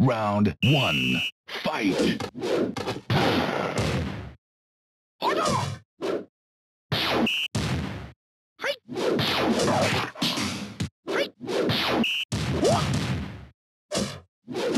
Round one. Fight! KO.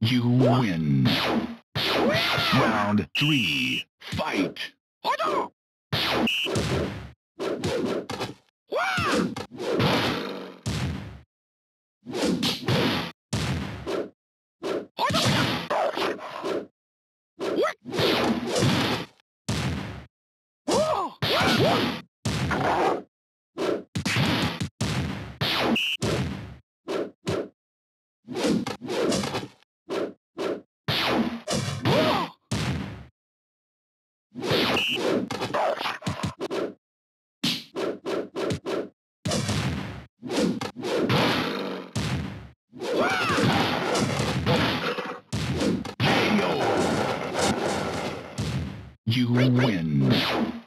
You win. Round three. Fight! You win.